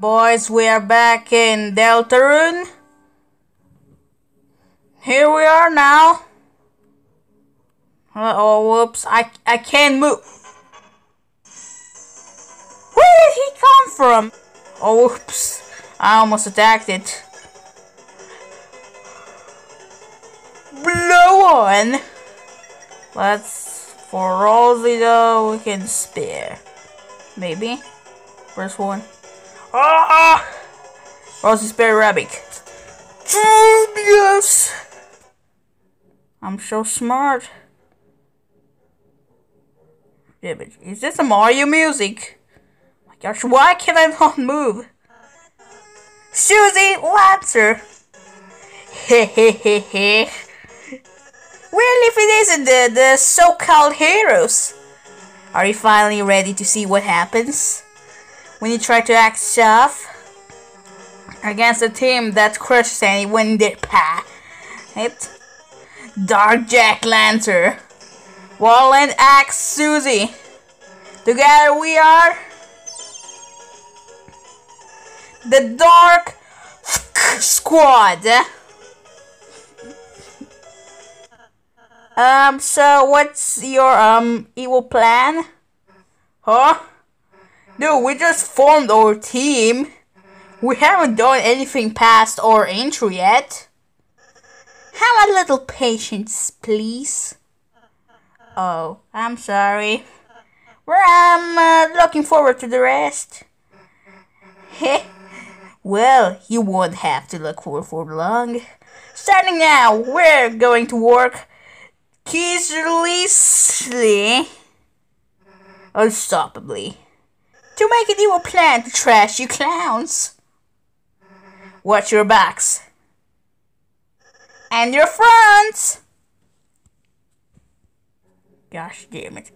Boys, we are back in Deltarune. Here we are now. Uh oh, whoops. I, I can't move. Where did he come from? Oh, whoops. I almost attacked it. Blow on. Let's, for Rosie though, we can spare. Maybe. First one. Ah! Rosie's very Rabbit. Genius! I'm so smart. Yeah, but is this a Mario music? my gosh, why can I not move? Susie Lancer! Hehehehe. well, if it isn't the, the so-called heroes. Are you finally ready to see what happens? When you try to act tough against a team that crushes anyone in their path. It Dark Jack Lancer. Walland Axe Susie. Together we are the Dark Squad. Um, so what's your um evil plan? Huh? Dude, we just formed our team. We haven't done anything past our intro yet. Have a little patience, please. Oh, I'm sorry. Well, I'm uh, looking forward to the rest. Heh. well, you won't have to look for for long. Starting now, we're going to work ceaselessly, unstoppably to make an evil plan to trash you clowns. Watch your backs. And your fronts! Gosh damn it.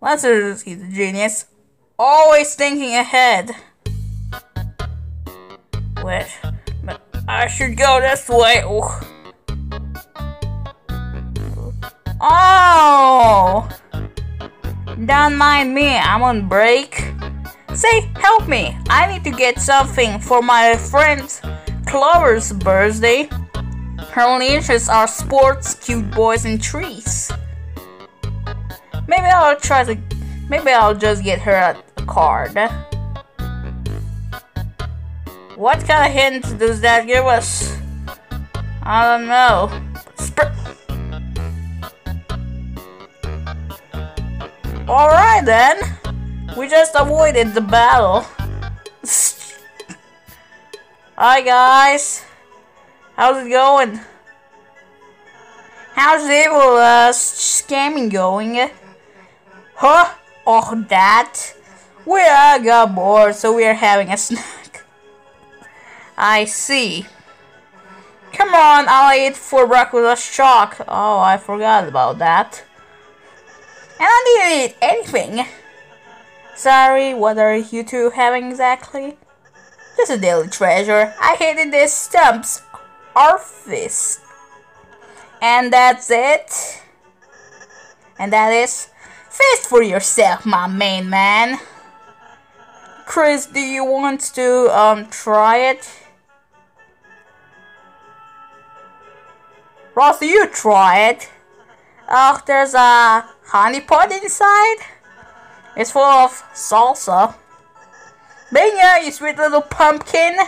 Lancer is a genius. Always thinking ahead. Wait, but I should go this way. Oh! oh. Don't mind me, I'm on break. Say, help me! I need to get something for my friend Clover's birthday. Her only interests are sports, cute boys, and trees. Maybe I'll try to. Maybe I'll just get her a, card. What kind of hint does that give us? I don't know. Sp Alright then. We just avoided the battle. Hi guys. How's it going? How's the evil uh, scamming going? Huh? Oh, that? We uh, got bored, so we are having a snack. I see. Come on, I'll eat for breakfast shock. Oh, I forgot about that. And I didn't eat anything. Sorry, what are you two having exactly? Just a daily treasure. I hated this stumps fist, And that's it. And that is feast for yourself, my main man. Kris, do you want to um try it? Ross, you try it. Oh, there's a honeypot inside. It's full of salsa. Benya, you sweet little pumpkin.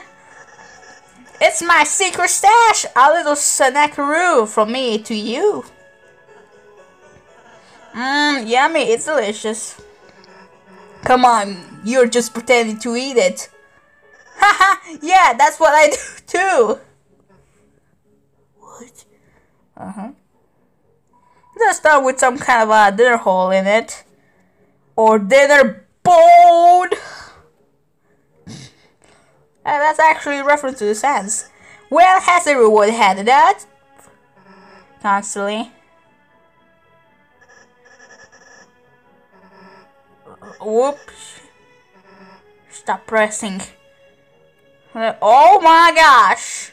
It's my secret stash, a little snackaroo from me to you. Mmm, yummy, it's delicious. Come on, you're just pretending to eat it. Haha, yeah, that's what I do too. What? Uh-huh. Let's start with some kind of a dinner hole in it or dinner board. And that's actually a reference to the sense. Well, has everyone had that? Constantly. Whoops. Stop pressing. Oh my gosh!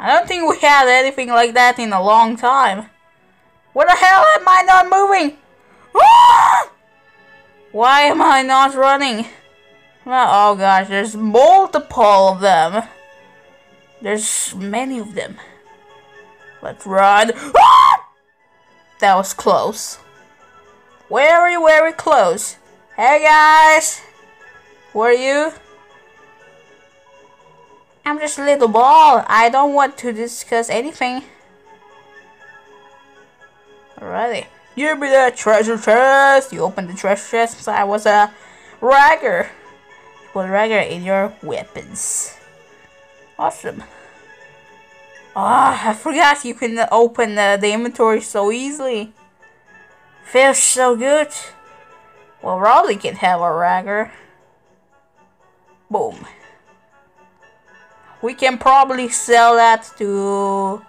I don't think we had anything like that in a long time. What the hell am I not moving? Why am I not running? Oh gosh, there's multiple of them. There's many of them. Let's run. That was close. Very, very close. Hey guys! Who are you? I'm just a little ball. I don't want to discuss anything. Alrighty. Give me that treasure chest! You open the treasure chest I was a ragger. You put a ragger in your weapons. Awesome. Ah, oh, I forgot you can open the, the inventory so easily. Feels so good. Well, Ralsei can have a ragger. Boom. We can probably sell that to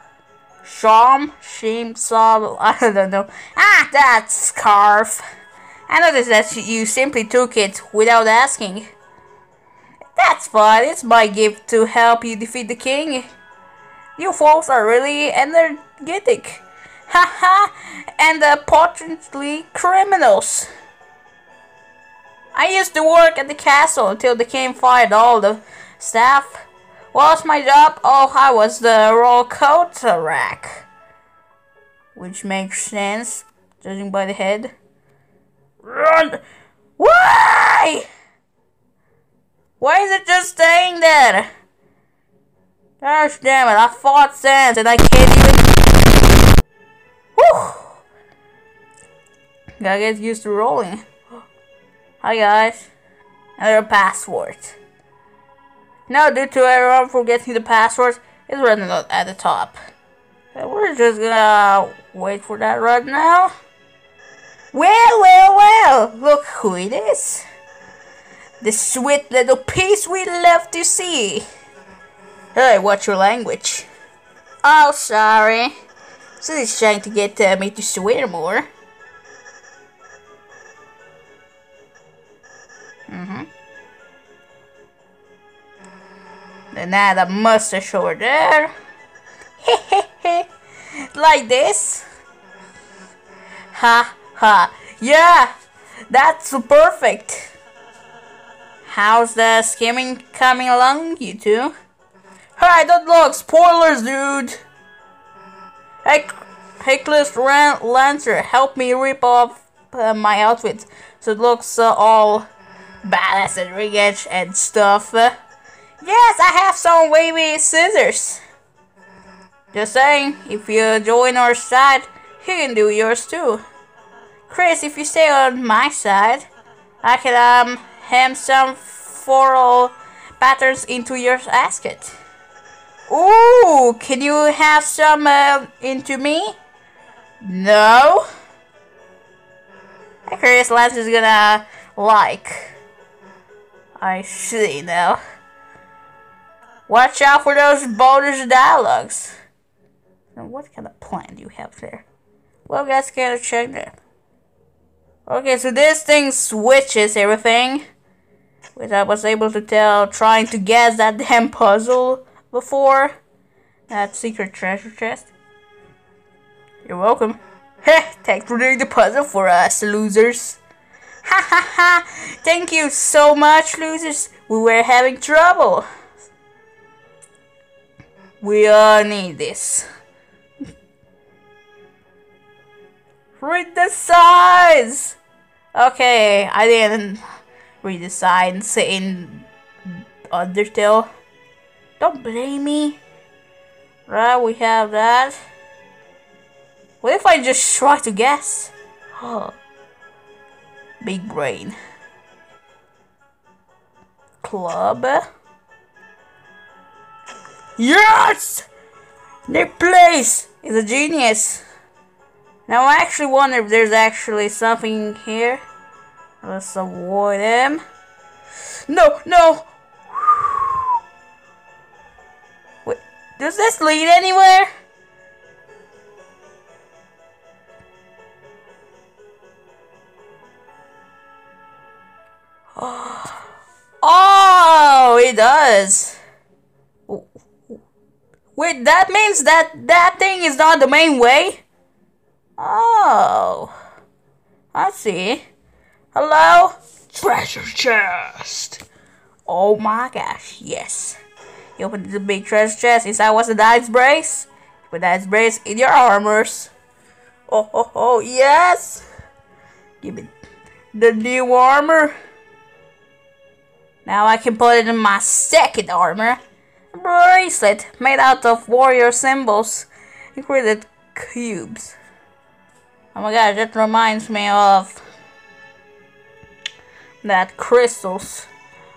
Sham, Shim, Sab, I don't know. Ah, that scarf. I noticed that you simply took it without asking. That's fine, it's my gift to help you defeat the king. You folks are really energetic. Haha, and uh, potentially criminals. I used to work at the castle until the king fired all the staff. What's my job? Oh, I was the royal coat rack. Which makes sense, judging by the head. Run! Why? Why is it just staying there? Gosh damn it, I fought Sans and I can't even... Whew! Gotta get used to rolling. Hi guys. Another password. Now due to everyone forgetting the password, it's running at the top. We're just gonna wait for that right now. Well, well, well, look who it is. The sweet little piece we love to see. Hey, what's your language? Oh, sorry. So he's trying to get uh, me to swear more. Mm-hmm. Then add a mustache over there. like this. Ha ha. Yeah, that's perfect. How's the skimming coming along, you two? Hey, don't look! Spoilers, dude! Hey, Heckless Lancer, help me rip off uh, my outfit so it looks uh, all badass and rich and stuff. Yes, I have some wavy scissors. Just saying, if you join our side, you can do yours too. Kris, if you stay on my side, I can um hem some floral patterns into your basket. Ooh, can you have some uh, into me? No. Chris Lance is gonna like. I see now. Watch out for those bonus dialogues. Now, what kind of plan do you have there? Well, guys, gotta check that. Okay, so this thing switches everything. Which I was able to tell trying to guess that damn puzzle before that secret treasure chest. You're welcome. Heh, thanks for doing the puzzle for us, losers. Ha ha ha! Thank you so much, losers. We were having trouble. We all need this. Read the signs! Okay, I didn't read the signs in Undertale. Don't blame me. Right, we have that. What if I just try to guess? Big brain. Club. Yes! Nick Plactz is a genius. Now I actually wonder if there's actually something here. Let's avoid him. No, no! Wait, does this lead anywhere? Oh, it does. Wait, that means that that thing is not the main way? Oh. I see. Hello? Treasure chest. Oh my gosh, yes. You opened the big treasure chest. Inside was a dice brace. Put that brace in your armors. Oh, oh, oh, yes! Give me the new armor. Now I can put it in my second armor. Bracelet made out of warrior symbols created cubes. Oh my god, that reminds me of that crystals.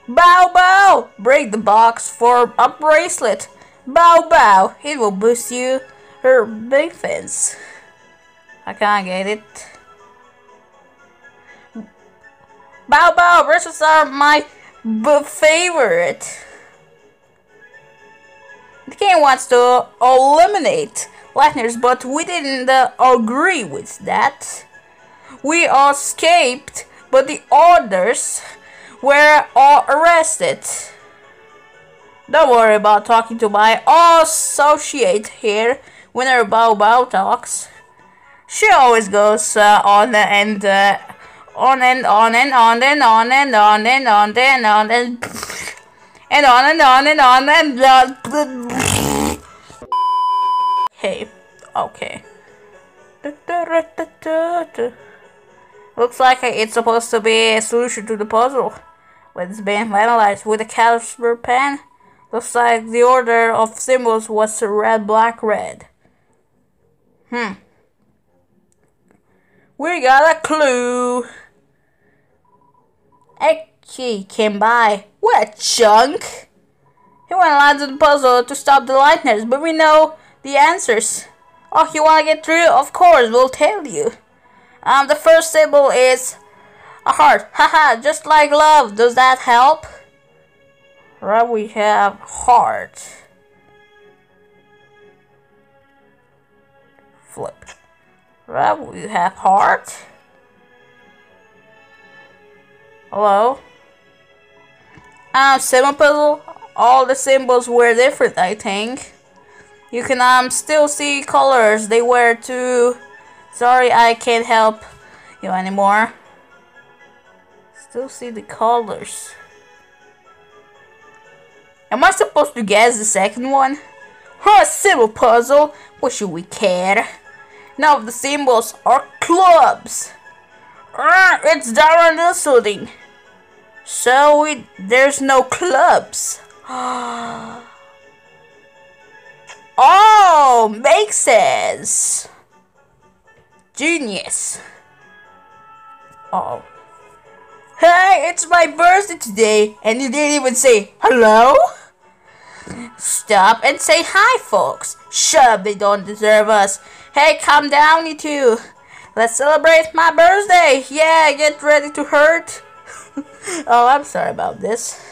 Bow bow! Break the box for a bracelet. Bow bow! It will boost you her defense. I can't get it. Bow bow! Bracelets are my favorite. The king wants to eliminate Lightners, but we didn't uh, agree with that. We escaped, but the others were all arrested. Don't worry about talking to my associate here whenever Bow Bow talks. She always goes uh, on and uh, on and on and on and on and on and on and on and on and on and on and on and on. Hey, okay. Looks like it's supposed to be a solution to the puzzle. But it's been finalized with a caliber pen. Looks like the order of symbols was red, black, red. Hmm. We got a clue. Eki came by. What a chunk! Went along to the puzzle to stop the lightners, but we know the answers. Oh, you wanna get through? Of course, we'll tell you. Um, the first symbol is a heart. Haha, just like love. Does that help? Right, we have heart. Flip. Right, we have heart. Hello? Um, symbol puzzle. All the symbols were different, I think. You can um still see colors they were too. Sorry, I can't help you anymore. Still see the colors. Am I supposed to guess the second one? Huh, simple puzzle. What should we care? Now the symbols are clubs. Ah, it's Darren insulting. So we, there's no clubs. oh, makes sense. Genius. oh. Hey, it's my birthday today, and you didn't even say hello? Stop and say hi, folks. Up, they don't deserve us. Hey, calm down, you two. Let's celebrate my birthday. Yeah, get ready to hurt. oh, I'm sorry about this.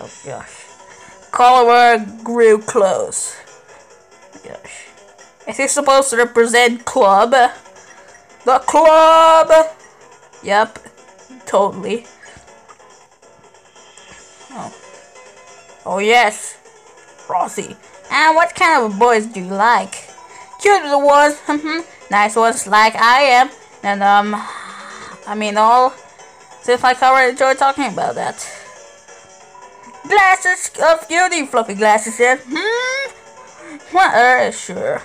Oh, gosh. Collar grew close. Gosh. Is he supposed to represent club? The club! Yep, totally. Oh. Oh yes, Rossi. And what kind of boys do you like? Cute the ones, mm-hmm. nice ones like I am. And um, I mean all. Seems like I already enjoy talking about that. Glasses of beauty, fluffy glasses here. Hmm. What? Uh, sure.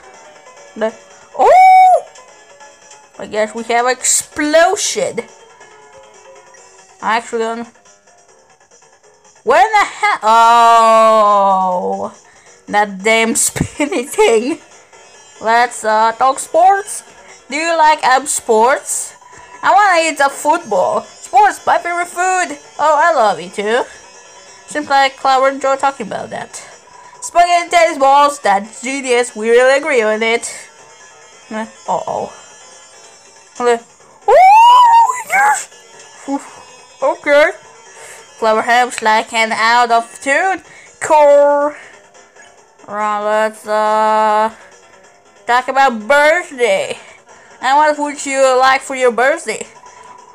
The oh. I guess we have explosion. I actually, where the hell? Oh, that damn spinny thing. Let's uh, talk sports. Do you like um sports? I wanna eat a football. Sports, my favorite food. Oh, I love it too. Seems like Cloud enjoy talking about that. Spaghetti tennis balls, that's genius. We really agree on it. Uh oh. Yes! Okay. Clover helps like an out of tune core. Right, let's uh talk about birthday. And what would you like for your birthday?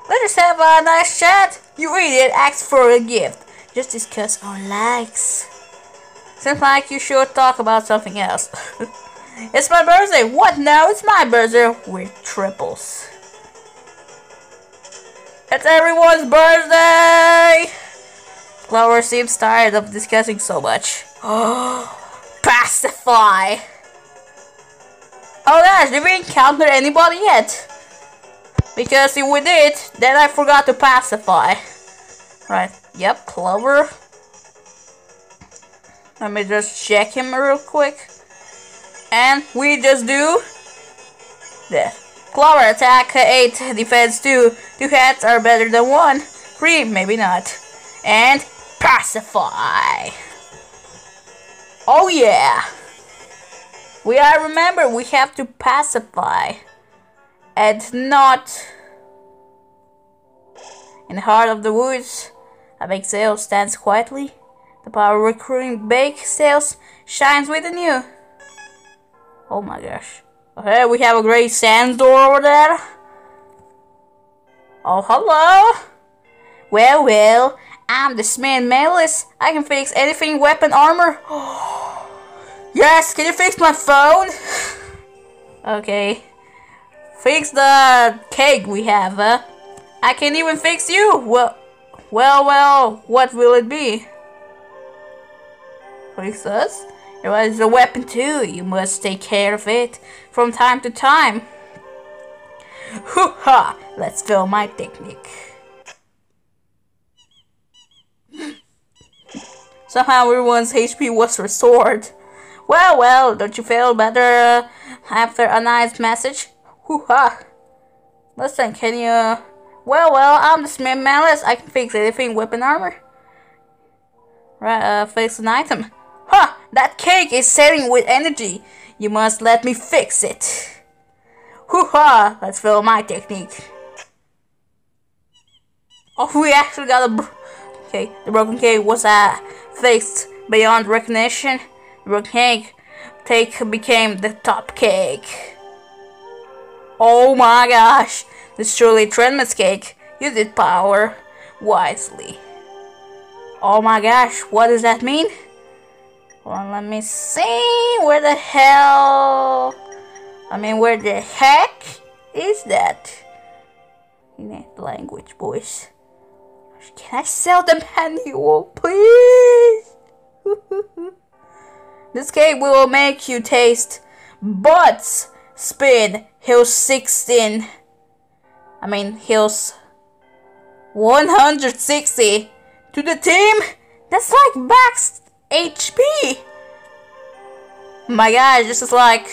Let's have a nice chat. You idiot, ask for a gift. Just discuss our likes. Seems like you should talk about something else. it's my birthday. What now? It's my birthday with triples. It's everyone's birthday! Clover seems tired of discussing so much. Pacify! Oh gosh, did we encounter anybody yet? Because if we did, then I forgot to pacify. Right, yep, Clover. Let me just check him real quick. And we just do this. Clover attack 8, defense 2. Two hats are better than one. 3, maybe not. And pacify. Oh yeah. We are remember we have to pacify and not in the heart of the woods. A big sail stands quietly. The power recruiting bake sails shines within you. Oh my gosh. Okay, we have a great sand door over there. Oh, hello. Well, well, I'm the Smith Melis. I can fix anything weapon armor. yes, can you fix my phone? okay. Fix the cake we have, huh? I can even fix you. Well, well, well, what will it be? Fix us? It was a weapon too. You must take care of it from time to time. Hoo ha! Let's film my technique. Somehow everyone's HP was restored. Well, well, don't you feel better after a nice message? Hoo ha! Listen, can you... Well, well, I'm the Smith Melis. I can fix anything weapon armor. Right, uh, fix an item. Huh! That cake is setting with energy. You must let me fix it. Hoo ha! Let's feel my technique. Oh, we actually got a... Okay, the broken cake was uh, fixed beyond recognition. The broken cake take became the top cake. Oh my gosh! This surely Trenmus cake. Use its power wisely. Oh my gosh, what does that mean? Well, let me see. Where the hell? I mean, where the heck is that? In that language, boys. Can I sell the manual, please? this cake will make you taste butts. Spin Hills 16. I mean, Hills 160 to the team. That's like max HP. My gosh, this is like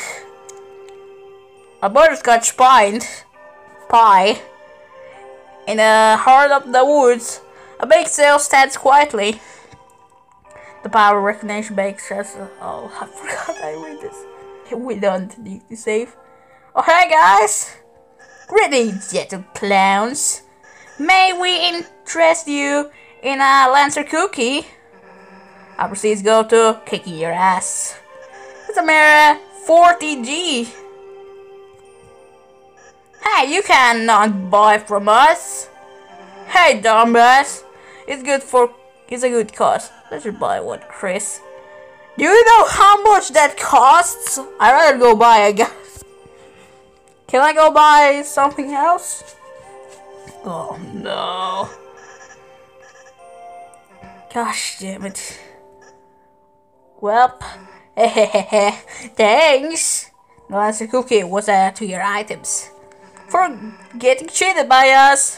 a butterscotch pie. Pie in the heart of the woods, a bake sale stands quietly. The power recognition bake says, oh, I forgot I read this. We don't need to save. Oh, hey guys! Greetings, gentle clowns. May we interest you in a Lancer cookie? I proceed to go to kicking your ass. It's a mere 40G. Hey, you cannot buy from us. Hey, dumbass. It's good for. It's a good cause. Let's buy one, Kris. Do you know how much that costs? I'd rather go buy a gun. Can I go buy something else? Oh no. Gosh damn it. Well, thanks. No answer cookie was added to your items for getting cheated by us.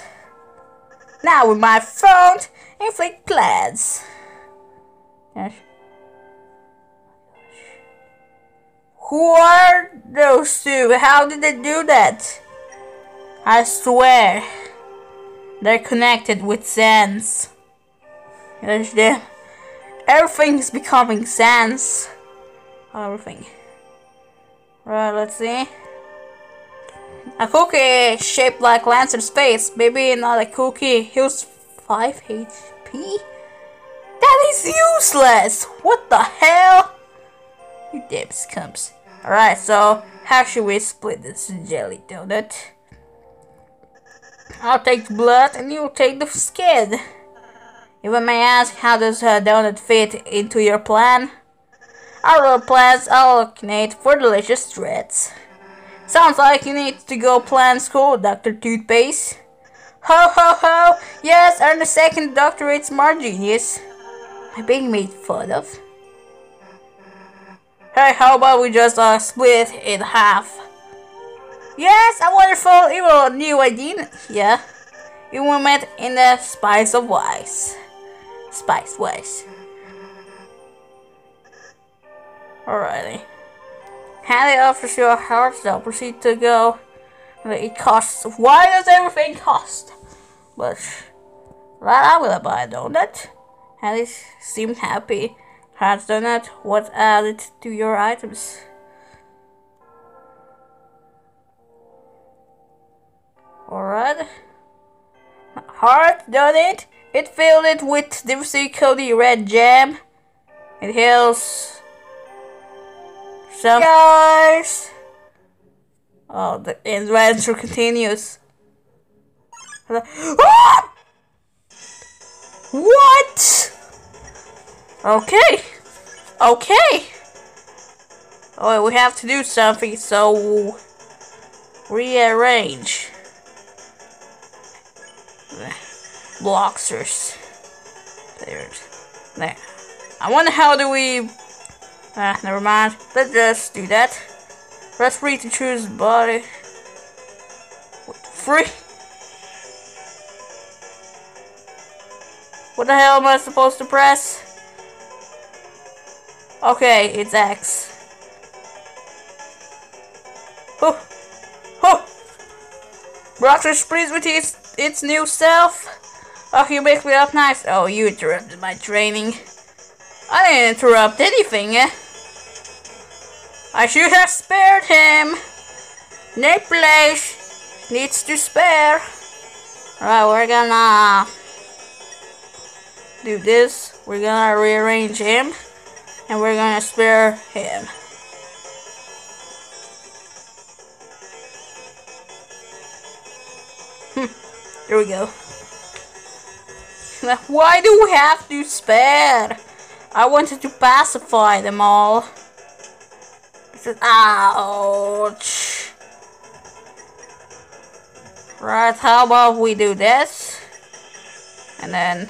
Now with my phone, inflict plans. Yes. Who are those two? How did they do that? I swear, they're connected with sense. Yes, them. Everything's becoming sense. Everything. Right, let's see. A cookie shaped like Lancer's face. Maybe not a cookie. Heals 5 HP? That is useless! What the hell? Damn scums. Alright, so how should we split this jelly donut? I'll take the blood and you'll take the skin. If I may ask, how does a donut fit into your plan? Our plans allocate for delicious treats. Sounds like you need to go plan school, Dr. Toothpaste. Ho ho ho! Yes, earn the second doctorate smart genius. Am I being made fun of? Hey, how about we just uh, split in half? Yes, a wonderful, evil new idea. Yeah. Implement in the Spice of Wise. Spice Wise. Alrighty. Hand offers your heart, they'll proceed to go. It costs. Why does everything cost? But, right, I will buy a donut. And seemed happy. Heart donut, what added to your items? Alright. Heart done It It filled it with Cody red jam. It heals some guys. Oh, the adventure continues. Ah! What? Okay. Okay. Oh, we have to do something, so rearrange. Bloxers. There's there. I wonder how do we Ah, never mind. Let's just do that. Press free to choose body. Free? What the hell am I supposed to press? Okay, it's X. Oh, oh! Brothers pleased with its, its new self. Oh, you make me up nice. Oh, you interrupted my training. I didn't interrupt anything. Eh? I should have spared him. Nick Plactz needs to spare. Alright, we're gonna do this. We're gonna rearrange him. And we're gonna spare him. Hmm. Here we go. Why do we have to spare? I wanted to pacify them all. ouch. Right, how about we do this? And then,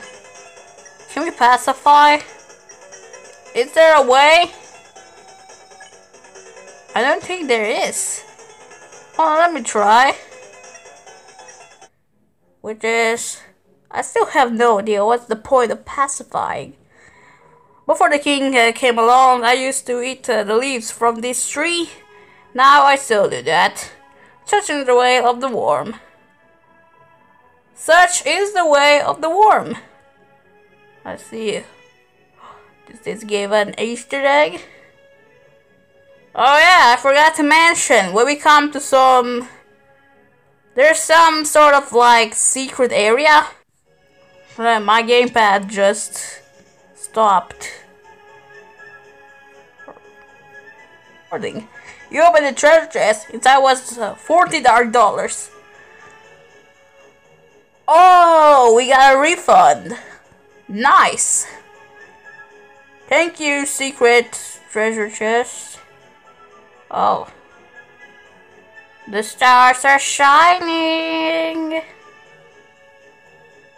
can we pacify? Is there a way? I don't think there is. Oh, let me try. Which is, I still have no idea what's the point of pacifying. Before the king uh, came along, I used to eat uh, the leaves from this tree. Now I still do that. Is the way of the worm. Such is the way of the worm. I see. This give an Easter egg? Oh yeah, I forgot to mention, when we come to some... There's some sort of like secret area. Uh, my gamepad just stopped. You open the treasure chest. Inside was uh, 40 dark dollars. Oh, we got a refund. Nice. Thank you, secret treasure chest. Oh. The stars are shining.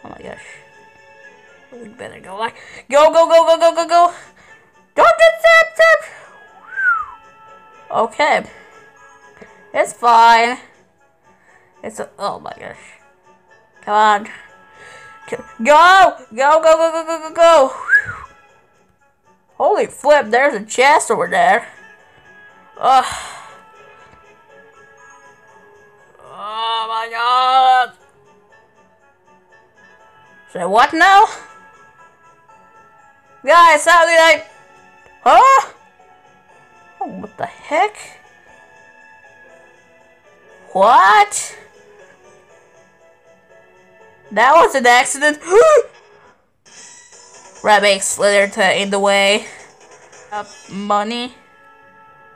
Oh my gosh. We better go like go go go go go go go. Don't get zapped up. Okay. It's fine. It's a, oh my gosh. Come on. Go! Go! Go, go, go, go, go, go, Holy flip, there's a chest over there. Ugh. Oh my god. Say what now? Guys, how did I... Huh? Oh, what the heck? What? That was an accident. Rabbit slithered in the way. Uh, money,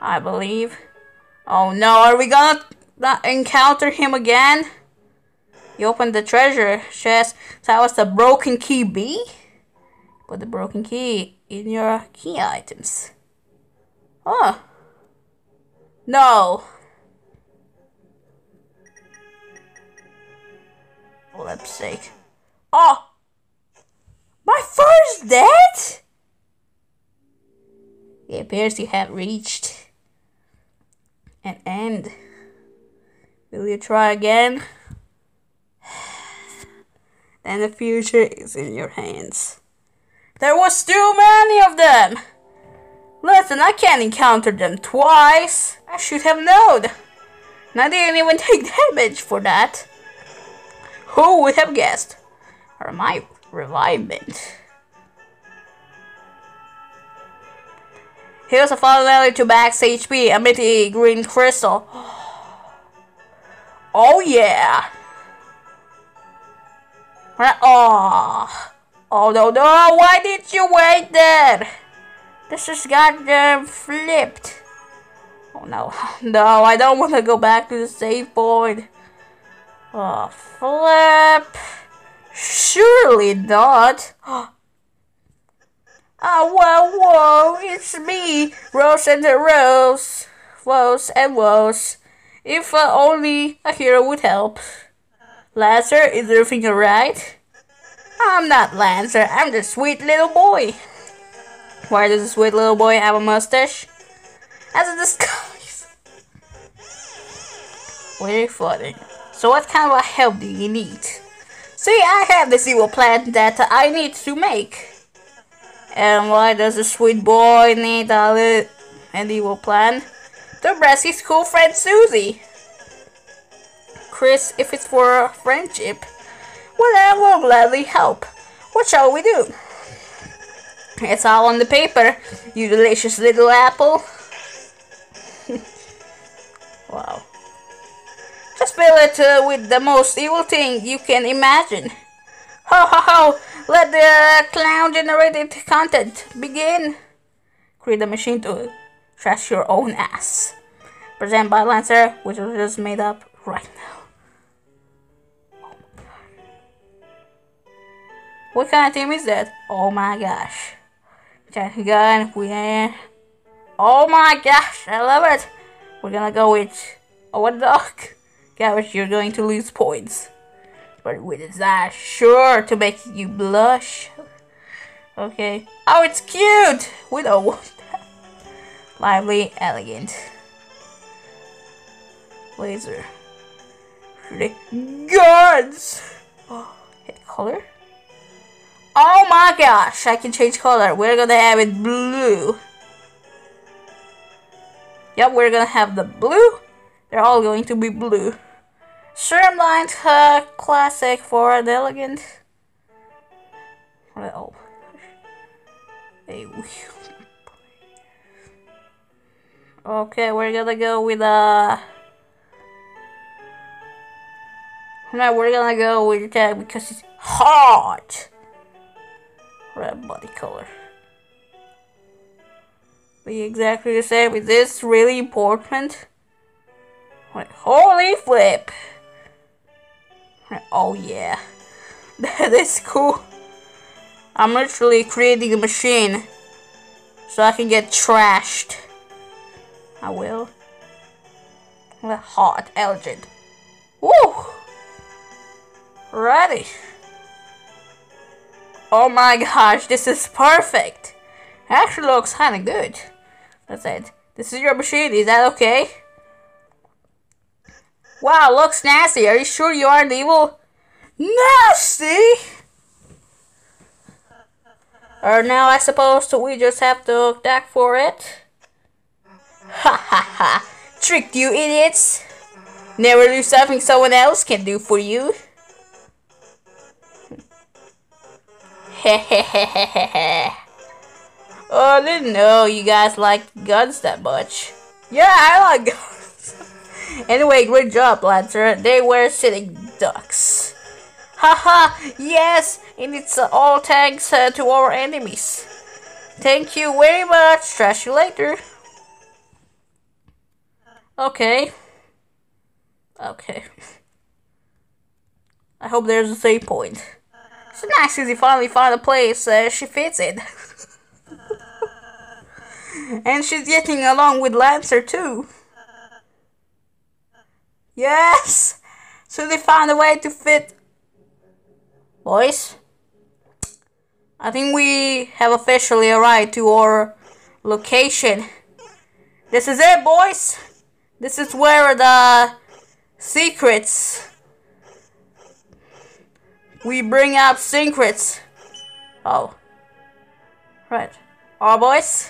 I believe. Oh no, are we gonna encounter him again? You opened the treasure chest. That was the broken key B? Put the broken key in your key items. Oh. No. flip's sake. Oh! My first death? It appears you have reached an end. Will you try again? Then the future is in your hands. There was too many of them! Listen, I can't encounter them twice. I should have known. And I didn't even take damage for that. Who would have guessed? Or my revivement. Here's a ally to max HP, a green crystal. Oh yeah! Oh, oh no, no, why did you wait there? This has goddamn flipped. Oh no, no, I don't want to go back to the save point. Oh, flip. Surely not. Ah, Oh, whoa, whoa, it's me, Rose and the Rose. Woes and woes. If uh, only a hero would help. Lancer, is everything alright? I'm not Lancer, I'm the sweet little boy. Why does the sweet little boy have a mustache? As a disguise. Very funny. So what kind of help do you need? See, I have this evil plan that I need to make. And why does the sweet boy need a an evil plan? To impress his cool friend Susie. Kris, if it's for friendship, well, I will gladly help. What shall we do? It's all on the paper, you delicious little apple. wow. Just fill it uh, with the most evil thing you can imagine. Ho ho ho! Let the clown generated content begin. Create a machine to trash your own ass. Present by Lancer, which was just made up right now. What kind of team is that? Oh my gosh. Again. We Oh my gosh, I love it. We're gonna go with oh what dog. Garrett, you're going to lose points. But with that sure to make you blush. Okay. Oh it's cute! We don't want that. Lively, elegant. Laser. Guns! Oh, hit color. Oh my gosh, I can change color. We're gonna have it blue. Yep, we're gonna have the blue. They're all going to be blue. Streamlined, classic for the elegant. Well, Okay, we're gonna go with uh. No, we're gonna go with that because it's hot red body color. Be exactly the same. Is this really important? Holy flip! Oh yeah, that is cool. I'm literally creating a machine so I can get trashed. I will. Hot, elegant. Woo! Ready. Oh my gosh, this is perfect. It actually looks kinda good. That's it. This is your machine, is that okay? Wow, looks nasty. Are you sure you aren't evil? Nasty? Or now I suppose we just have to attack for it? Ha ha ha! Tricked you idiots! Never do something someone else can do for you. oh, I didn't know you guys liked guns that much. Yeah, I like guns. Anyway, great job, Lancer. They were sitting ducks. Haha, yes, and it's uh, all thanks uh, to our enemies. Thank you very much. Trash you later. Okay. Okay. I hope there's a save point. It's nice because you finally found a place uh, she fits in. and she's getting along with Lancer too. Yes! So they found a way to fit Boys, I think we have officially arrived to our location. This is it, boys. This is where the secrets. We bring up secrets. Oh. Right. Alright, boys.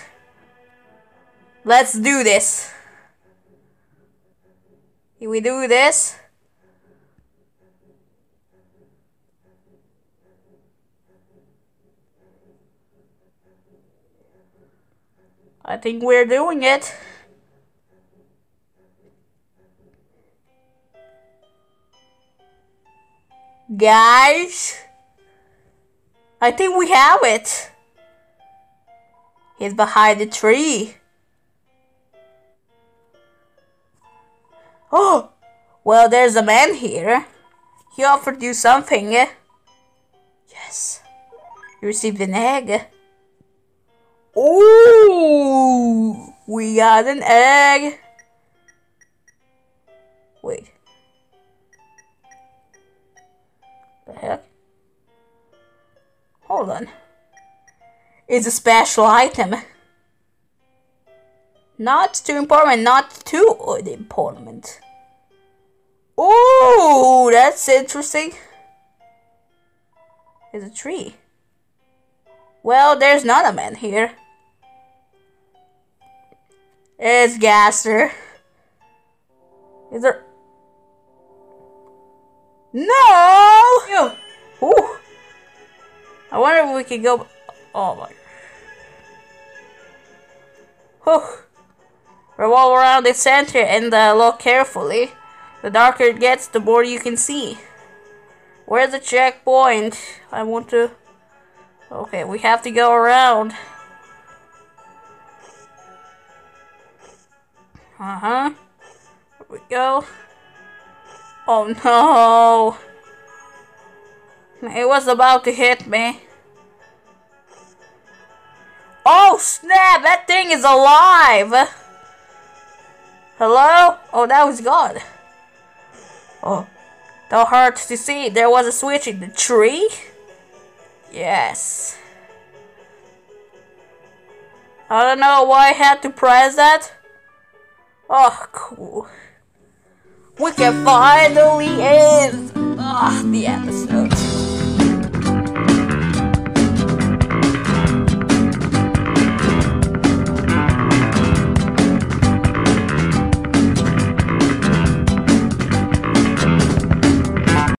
Let's do this. If we do this. I think we're doing it. Guys, I think we have it. He's behind the tree. Well, there's a man here. He offered you something. Yes, you received an egg. Oh, we got an egg. Wait. The heck? Hold on. It's a special item. Not too important, not too important. Oh, that's interesting. There's a tree. Well, there's not a man here. It's Gaster. Is there... No! Yo! Ooh. I wonder if we could go... Oh my... Whew. Revolve around the center and uh, look carefully. The darker it gets, the more you can see. Where's the checkpoint? I want to... Okay, we have to go around. Uh-huh. Here we go. Oh no! It was about to hit me. Oh snap! That thing is alive! Hello? Oh, that was God. Oh, that hurts to see. There was a switch in the tree? Yes. I don't know why I had to press that. Oh, cool. We can finally end oh, the episode.